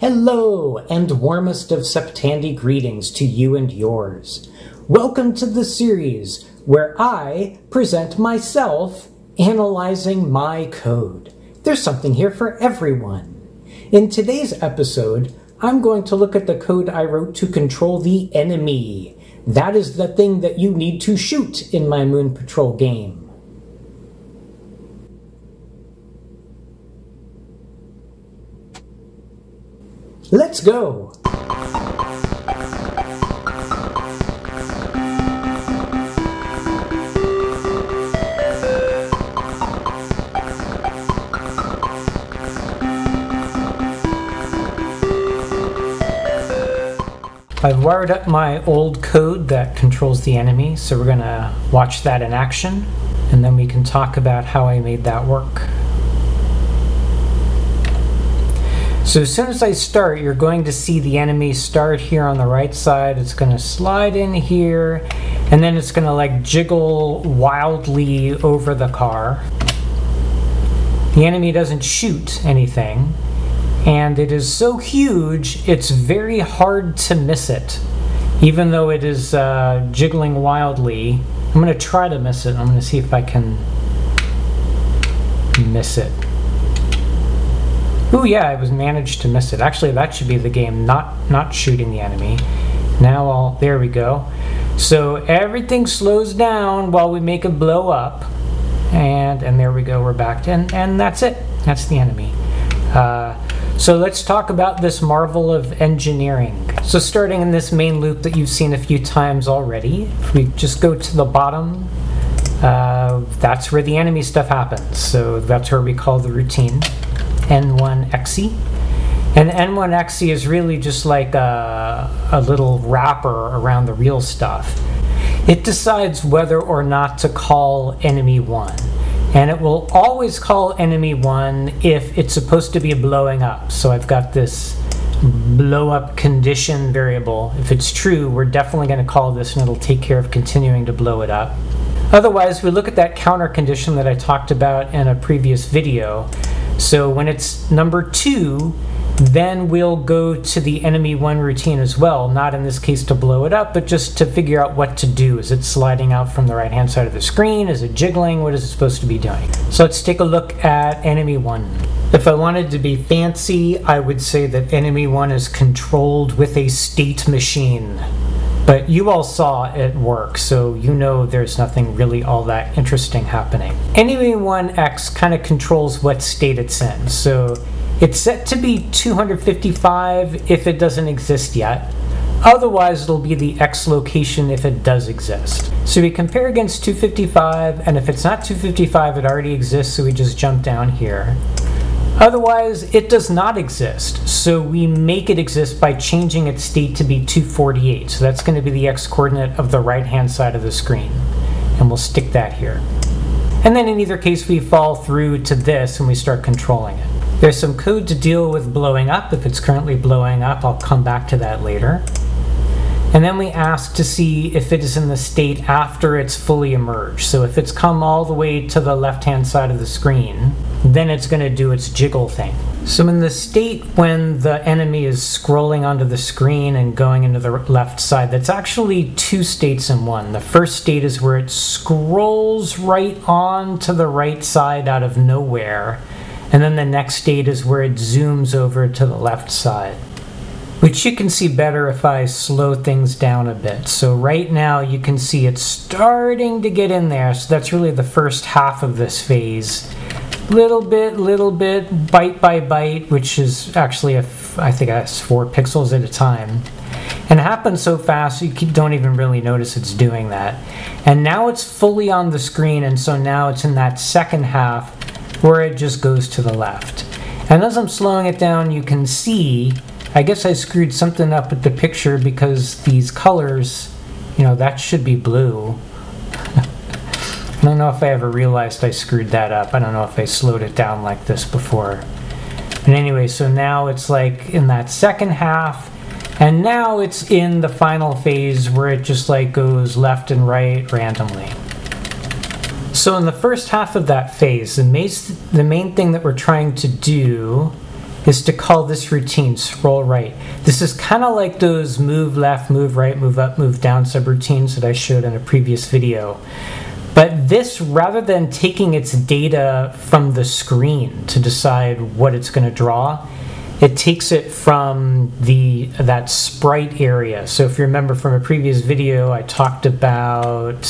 Hello, and warmest of SepTandy greetings to you and yours. Welcome to the series where I present myself analyzing my code. There's something here for everyone. In today's episode, I'm going to look at the code I wrote to control the enemy. That is the thing that you need to shoot in my Moon Patrol game. Let's go! I've wired up my old code that controls the enemy, so we're going to watch that in action, and then we can talk about how I made that work. So as soon as I start, you're going to see the enemy start here on the right side. It's going to slide in here, and then it's going to like jiggle wildly over the car. The enemy doesn't shoot anything, and it is so huge, it's very hard to miss it. Even though it is uh, jiggling wildly, I'm going to try to miss it. I'm going to see if I can miss it. Oh yeah, I was managed to miss it. Actually, that should be the game, not not shooting the enemy. Now I'll, there we go. So everything slows down while we make it blow up. And, and there we go, we're back. And, and that's it, that's the enemy. Uh, so let's talk about this marvel of engineering. So starting in this main loop that you've seen a few times already, if we just go to the bottom, uh, that's where the enemy stuff happens. So that's where we call the routine N1XE. And N1XE is really just like a, a little wrapper around the real stuff. It decides whether or not to call enemy 1 and it will always call enemy one if it's supposed to be blowing up. So I've got this blow up condition variable. If it's true, we're definitely going to call this and it'll take care of continuing to blow it up. Otherwise, we look at that counter condition that I talked about in a previous video. So when it's number two, then we'll go to the enemy one routine as well, not in this case to blow it up, but just to figure out what to do. Is it sliding out from the right hand side of the screen? Is it jiggling? What is it supposed to be doing? So let's take a look at enemy one. If I wanted to be fancy, I would say that enemy one is controlled with a state machine. But you all saw it work, so you know there's nothing really all that interesting happening. Enemy 1X kind of controls what state it's in. So it's set to be 255 if it doesn't exist yet. Otherwise, it'll be the X location if it does exist. So we compare against 255, and if it's not 255, it already exists, so we just jump down here. Otherwise, it does not exist, so we make it exist by changing its state to be 248. So that's going to be the X coordinate of the right-hand side of the screen. And we'll stick that here. And then in either case, we fall through to this and we start controlling it. There's some code to deal with blowing up. If it's currently blowing up, I'll come back to that later. And then we ask to see if it is in the state after it's fully emerged. So if it's come all the way to the left-hand side of the screen, then it's going to do its jiggle thing. So in the state when the enemy is scrolling onto the screen and going into the left side, that's actually two states in one. The first state is where it scrolls right on to the right side out of nowhere and then the next state is where it zooms over to the left side, which you can see better if I slow things down a bit. So right now you can see it's starting to get in there. So that's really the first half of this phase. Little bit, little bit, byte by byte, which is actually, a, I think that's four pixels at a time. And it happens so fast you don't even really notice it's doing that. And now it's fully on the screen, and so now it's in that second half where it just goes to the left. And as I'm slowing it down, you can see, I guess I screwed something up with the picture because these colors, you know, that should be blue. I don't know if I ever realized I screwed that up. I don't know if I slowed it down like this before. And anyway, so now it's like in that second half, and now it's in the final phase where it just like goes left and right randomly. So in the first half of that phase, the main, the main thing that we're trying to do is to call this routine scroll right. This is kind of like those move left, move right, move up, move down subroutines that I showed in a previous video. But this, rather than taking its data from the screen to decide what it's going to draw, it takes it from the that sprite area. So if you remember from a previous video, I talked about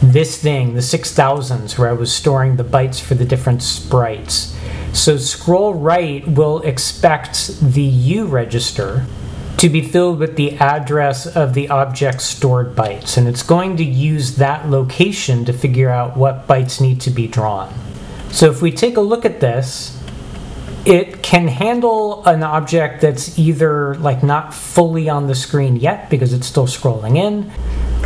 this thing, the 6000s, where I was storing the bytes for the different sprites. So scroll right will expect the U register to be filled with the address of the object stored bytes, and it's going to use that location to figure out what bytes need to be drawn. So if we take a look at this, it can handle an object that's either like not fully on the screen yet because it's still scrolling in,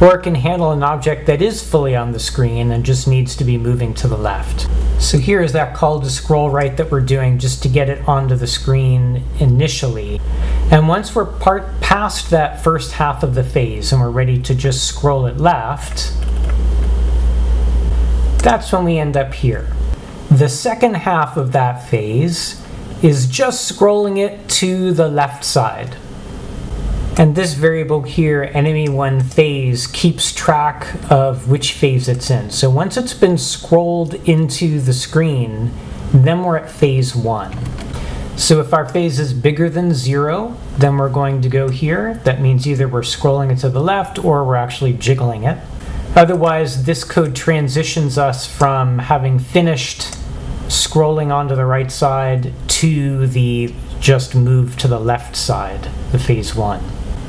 or it can handle an object that is fully on the screen and just needs to be moving to the left. So here is that call to scroll right that we're doing just to get it onto the screen initially. And once we're part past that first half of the phase and we're ready to just scroll it left, that's when we end up here. The second half of that phase is just scrolling it to the left side. And this variable here, enemy one phase, keeps track of which phase it's in. So once it's been scrolled into the screen, then we're at phase one. So if our phase is bigger than zero, then we're going to go here. That means either we're scrolling it to the left or we're actually jiggling it. Otherwise, this code transitions us from having finished scrolling onto the right side to the just move to the left side, the phase one.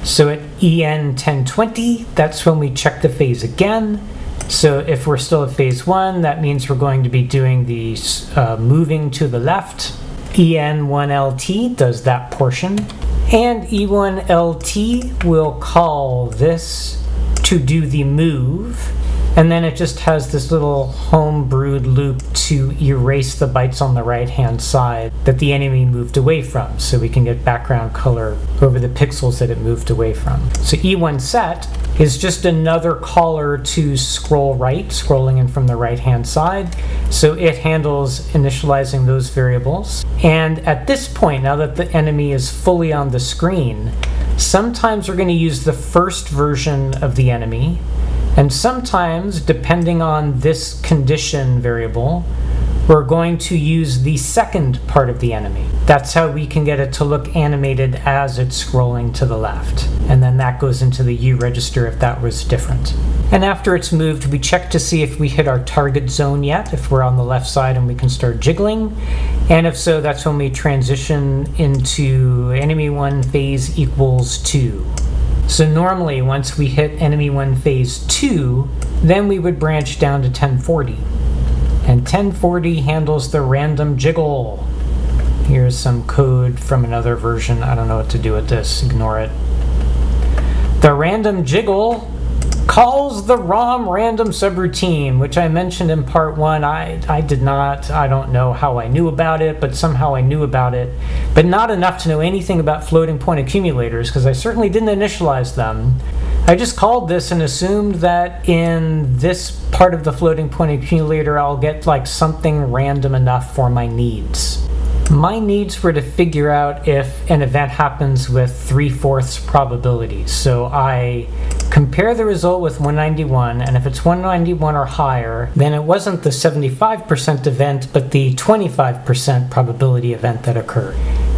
So at EN 1020, that's when we check the phase again. So if we're still at phase one, that means we're going to be doing the uh, moving to the left. EN1LT does that portion. And E1LT will call this to do the move and then it just has this little home-brewed loop to erase the bytes on the right-hand side that the enemy moved away from, so we can get background color over the pixels that it moved away from. So E1 set is just another caller to scroll right, scrolling in from the right-hand side. So it handles initializing those variables. And at this point, now that the enemy is fully on the screen, sometimes we're going to use the first version of the enemy and sometimes, depending on this condition variable, we're going to use the second part of the enemy. That's how we can get it to look animated as it's scrolling to the left. And then that goes into the U register if that was different. And after it's moved, we check to see if we hit our target zone yet, if we're on the left side and we can start jiggling. And if so, that's when we transition into enemy one phase equals two. So normally once we hit enemy 1 phase 2, then we would branch down to 1040. And 1040 handles the random jiggle. Here's some code from another version. I don't know what to do with this. Ignore it. The random jiggle calls the ROM random subroutine, which I mentioned in part one. I, I did not, I don't know how I knew about it, but somehow I knew about it, but not enough to know anything about floating point accumulators because I certainly didn't initialize them. I just called this and assumed that in this part of the floating point accumulator, I'll get like something random enough for my needs. My needs were to figure out if an event happens with 3 fourths probability. So I compare the result with 191, and if it's 191 or higher, then it wasn't the 75% event, but the 25% probability event that occurred.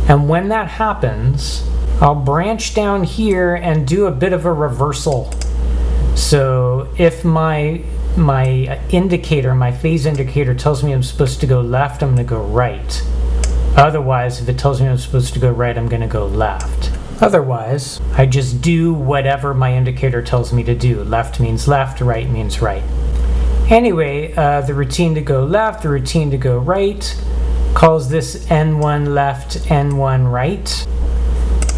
And when that happens, I'll branch down here and do a bit of a reversal. So if my my indicator, my phase indicator tells me I'm supposed to go left, I'm going to go right. Otherwise, if it tells me I'm supposed to go right, I'm going to go left. Otherwise, I just do whatever my indicator tells me to do. Left means left, right means right. Anyway, uh, the routine to go left, the routine to go right, calls this N1 left, N1 right.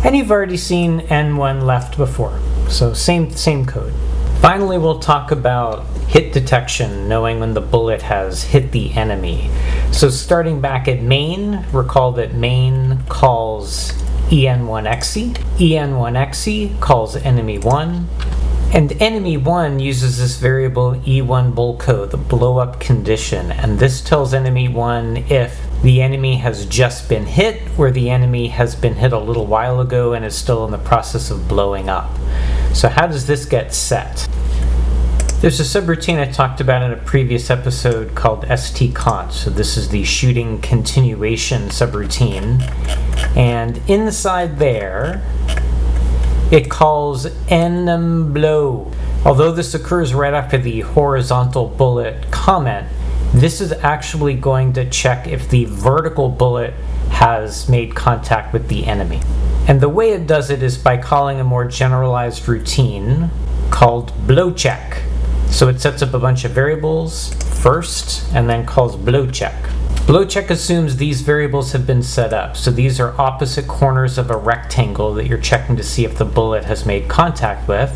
And you've already seen N1 left before, so same, same code. Finally, we'll talk about hit detection, knowing when the bullet has hit the enemy. So starting back at main, recall that main calls en1exe, en1exe calls enemy 1, and enemy 1 uses this variable e1 bull the blow up condition, and this tells enemy 1 if the enemy has just been hit or the enemy has been hit a little while ago and is still in the process of blowing up. So how does this get set? There's a subroutine I talked about in a previous episode called STCont. So this is the shooting continuation subroutine. And inside there, it calls enum blow. Although this occurs right after the horizontal bullet comment, this is actually going to check if the vertical bullet has made contact with the enemy. And the way it does it is by calling a more generalized routine called blow check. So it sets up a bunch of variables first and then calls blow check. Blow check assumes these variables have been set up. So these are opposite corners of a rectangle that you're checking to see if the bullet has made contact with.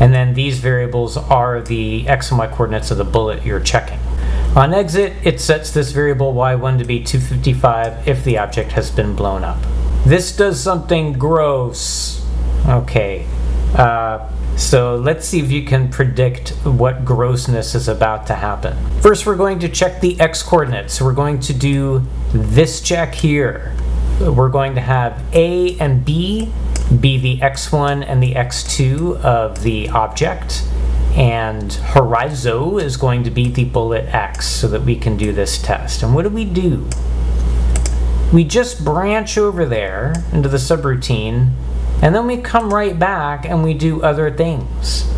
And then these variables are the x and y coordinates of the bullet you're checking. On exit, it sets this variable y1 to be 255 if the object has been blown up. This does something gross. Okay. Uh, so let's see if you can predict what grossness is about to happen. First, we're going to check the x coordinates. We're going to do this check here. We're going to have A and B be the x1 and the x2 of the object. And horizo is going to be the bullet x so that we can do this test. And what do we do? We just branch over there into the subroutine and then we come right back and we do other things.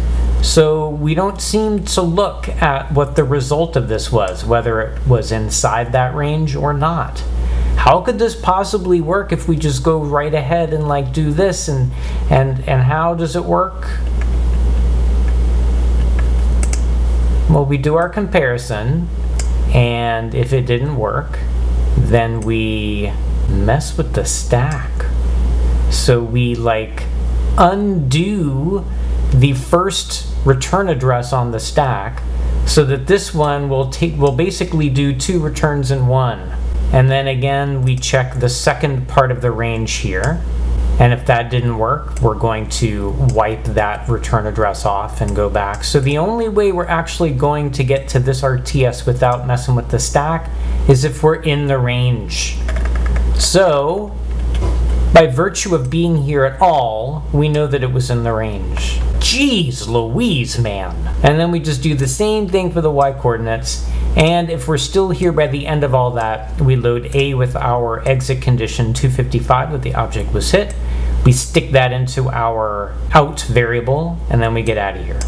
So we don't seem to look at what the result of this was, whether it was inside that range or not. How could this possibly work if we just go right ahead and like do this and and and how does it work? Well, we do our comparison and if it didn't work, then we mess with the stack. So we like undo the first return address on the stack so that this one will take will basically do two returns in one. And then again, we check the second part of the range here. And if that didn't work, we're going to wipe that return address off and go back. So the only way we're actually going to get to this RTS without messing with the stack is if we're in the range. So by virtue of being here at all, we know that it was in the range. Jeez Louise, man. And then we just do the same thing for the y coordinates. And if we're still here by the end of all that, we load A with our exit condition 255 that the object was hit. We stick that into our out variable, and then we get out of here.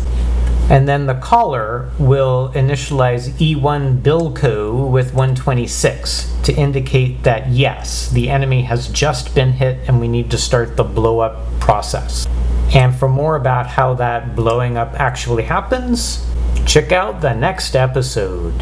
And then the caller will initialize E1 Bilco with 126 to indicate that yes, the enemy has just been hit and we need to start the blow up process. And for more about how that blowing up actually happens, check out the next episode.